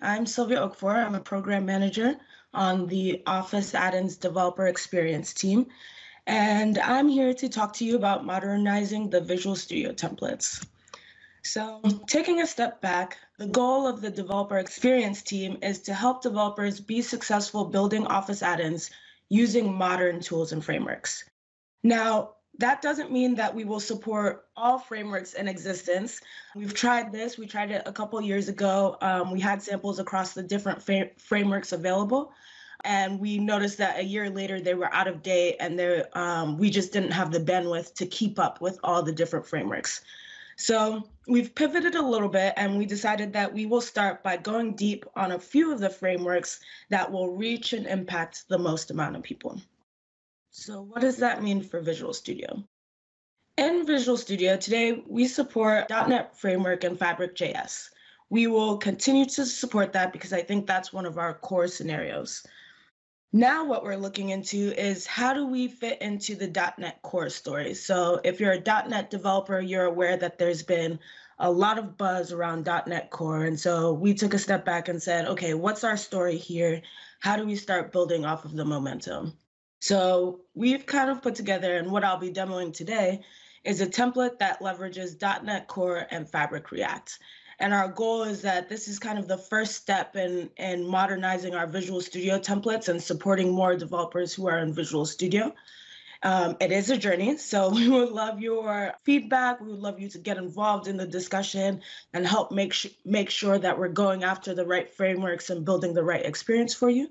I'm Sylvia Okafor. I'm a program manager on the Office Add-ins Developer Experience team. And I'm here to talk to you about modernizing the Visual Studio templates. So, taking a step back, the goal of the developer experience team is to help developers be successful building Office add ins using modern tools and frameworks. Now, that doesn't mean that we will support all frameworks in existence. We've tried this. We tried it a couple years ago. Um, we had samples across the different frameworks available, and we noticed that a year later they were out of date, and um, we just didn't have the bandwidth to keep up with all the different frameworks. So we've pivoted a little bit and we decided that we will start by going deep on a few of the frameworks that will reach and impact the most amount of people. So what does that mean for Visual Studio? In Visual Studio today, we support .NET Framework and Fabric.js. We will continue to support that because I think that's one of our core scenarios. Now, what we're looking into is how do we fit into the .NET Core story? So, if you're a .NET developer, you're aware that there's been a lot of buzz around .NET Core, and so we took a step back and said, okay, what's our story here? How do we start building off of the momentum? So, we've kind of put together, and what I'll be demoing today is a template that leverages .NET Core and Fabric React. And our goal is that this is kind of the first step in, in modernizing our Visual Studio templates and supporting more developers who are in Visual Studio. Um, it is a journey, so we would love your feedback. We would love you to get involved in the discussion and help make make sure that we're going after the right frameworks and building the right experience for you.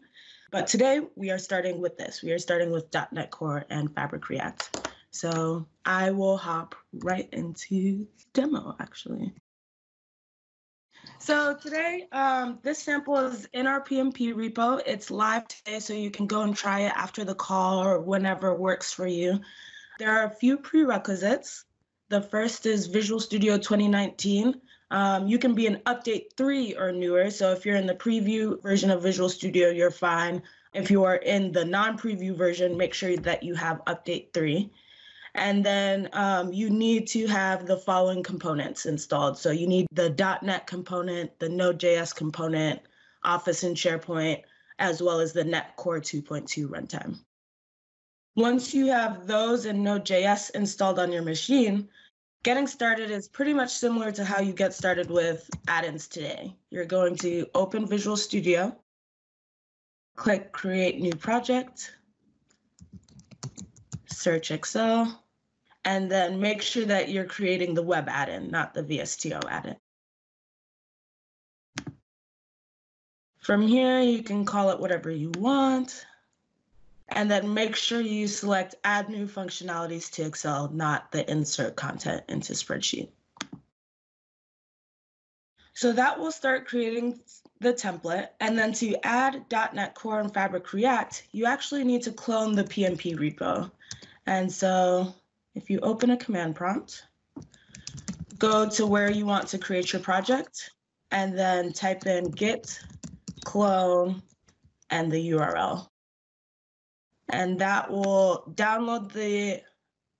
But today we are starting with this. We are starting with .NET Core and Fabric React. So I will hop right into demo actually. So today, um, this sample is in our PNP repo. It's live today, so you can go and try it after the call or whenever works for you. There are a few prerequisites. The first is Visual Studio 2019. Um, you can be an update three or newer. So if you're in the preview version of Visual Studio, you're fine. If you are in the non-preview version, make sure that you have update three. And then um, you need to have the following components installed. So you need the .NET component, the Node.js component, Office and SharePoint, as well as the .NET Core 2.2 runtime. Once you have those and Node.js installed on your machine, getting started is pretty much similar to how you get started with add-ins today. You're going to open Visual Studio, click Create New Project, search Excel, and then make sure that you're creating the web add-in, not the VSTO add-in. From here, you can call it whatever you want. And then make sure you select add new functionalities to Excel, not the insert content into spreadsheet. So that will start creating the template. And then to add .NET Core and Fabric React, you actually need to clone the PNP repo. And so if you open a command prompt, go to where you want to create your project, and then type in git clone and the URL. And that will download the,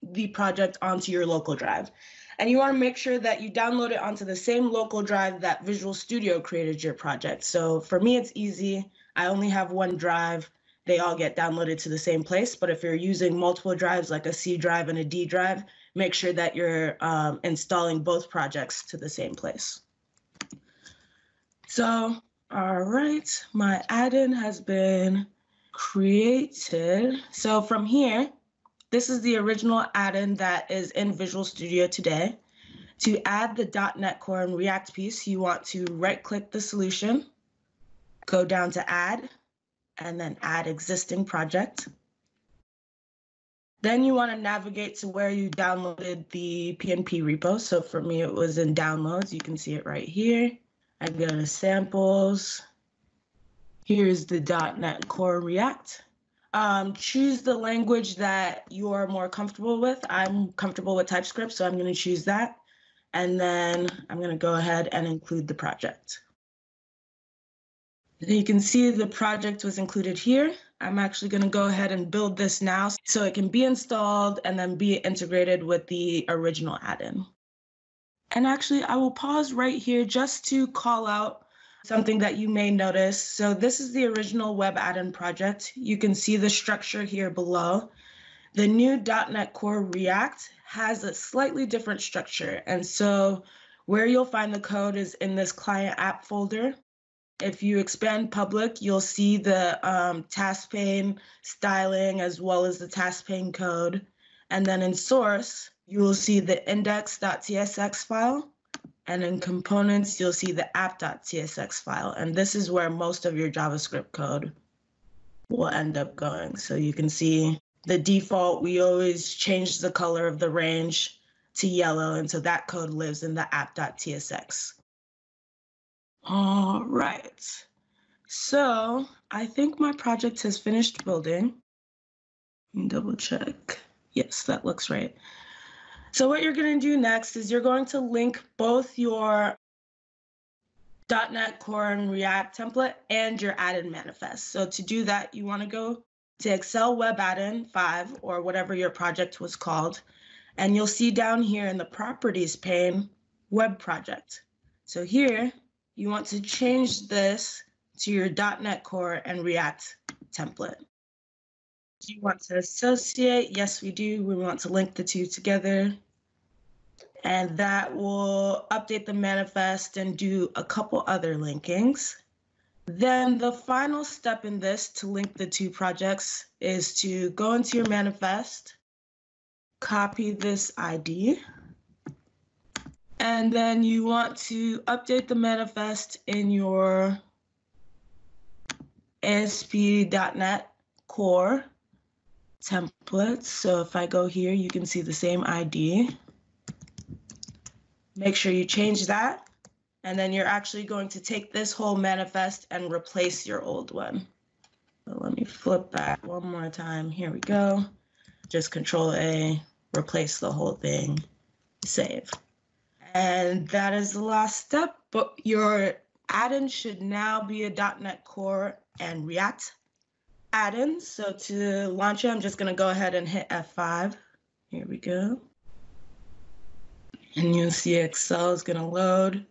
the project onto your local drive. And you want to make sure that you download it onto the same local drive that Visual Studio created your project. So for me, it's easy. I only have one drive they all get downloaded to the same place. But if you're using multiple drives, like a C drive and a D drive, make sure that you're um, installing both projects to the same place. So, all right, my add-in has been created. So from here, this is the original add-in that is in Visual Studio today. To add the .NET Core and React piece, you want to right-click the solution, go down to Add, and then add existing project. Then you want to navigate to where you downloaded the PNP repo. So for me, it was in downloads. You can see it right here. I go to samples. Here's the .NET Core React. Um, choose the language that you are more comfortable with. I'm comfortable with TypeScript, so I'm going to choose that. And then I'm going to go ahead and include the project. You can see the project was included here. I'm actually going to go ahead and build this now so it can be installed and then be integrated with the original add-in. And actually, I will pause right here just to call out something that you may notice. So this is the original web add-in project. You can see the structure here below. The new .NET Core React has a slightly different structure. And so where you'll find the code is in this client app folder. If you expand public, you'll see the um, task pane styling as well as the task pane code. And then in source, you will see the index.tsx file. And in components, you'll see the app.tsx file. And this is where most of your JavaScript code will end up going. So you can see the default, we always change the color of the range to yellow. And so that code lives in the app.tsx. All right. So I think my project has finished building. Double check. Yes, that looks right. So what you're going to do next is you're going to link both your .NET Core and React template and your add-in manifest. So to do that, you want to go to Excel Web Add-in 5 or whatever your project was called, and you'll see down here in the Properties pane, Web Project. So here, you want to change this to your .NET Core and React template. Do you want to associate? Yes, we do. We want to link the two together. And that will update the manifest and do a couple other linkings. Then the final step in this to link the two projects is to go into your manifest, copy this ID, and then you want to update the manifest in your ASP.NET Core templates. So if I go here, you can see the same ID. Make sure you change that. And then you're actually going to take this whole manifest and replace your old one. So let me flip back one more time. Here we go. Just control A, replace the whole thing, save. And that is the last step, but your add-in should now be a .NET Core and React add-in. So to launch it, I'm just gonna go ahead and hit F5. Here we go. And you'll see Excel is gonna load.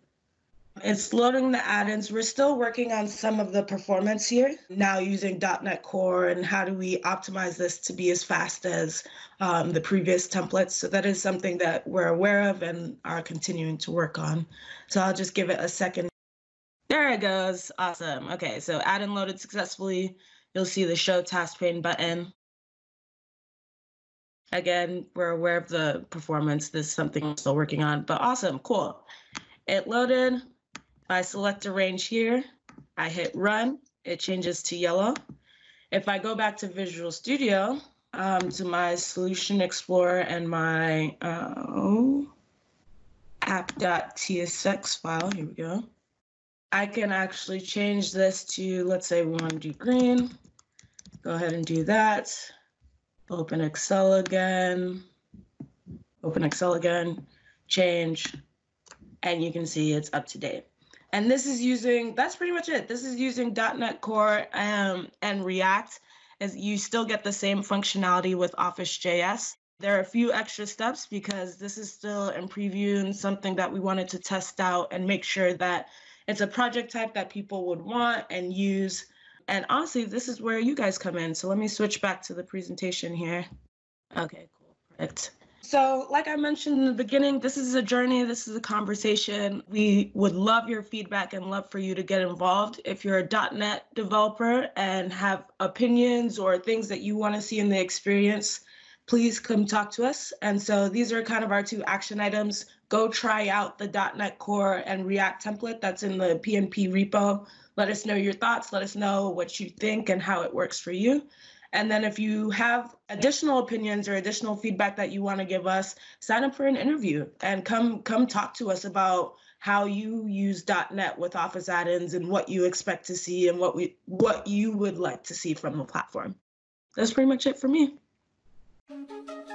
It's loading the add-ins. We're still working on some of the performance here, now using .NET Core and how do we optimize this to be as fast as um, the previous templates. So that is something that we're aware of and are continuing to work on. So I'll just give it a second. There it goes. Awesome. Okay, so add-in loaded successfully. You'll see the show task pane button. Again, we're aware of the performance. This is something I'm still working on, but awesome, cool. It loaded. I select a range here. I hit run. It changes to yellow. If I go back to Visual Studio, um, to my Solution Explorer and my uh, app.tsx file, here we go. I can actually change this to, let's say we want to do green. Go ahead and do that. Open Excel again. Open Excel again, change, and you can see it's up to date. And this is using, that's pretty much it. This is using .NET Core um, and React. As you still get the same functionality with Office.js. There are a few extra steps because this is still in preview and something that we wanted to test out and make sure that it's a project type that people would want and use and honestly, this is where you guys come in. So let me switch back to the presentation here. Okay, cool. Perfect. So, like I mentioned in the beginning, this is a journey, this is a conversation. We would love your feedback and love for you to get involved. If you're a .NET developer and have opinions or things that you want to see in the experience, please come talk to us. And so these are kind of our two action items. Go try out the .NET Core and React template that's in the PNP repo. Let us know your thoughts. Let us know what you think and how it works for you. And then if you have additional opinions or additional feedback that you want to give us, sign up for an interview and come come talk to us about how you use .NET with Office add-ins and what you expect to see and what we what you would like to see from the platform. That's pretty much it for me. Thank you.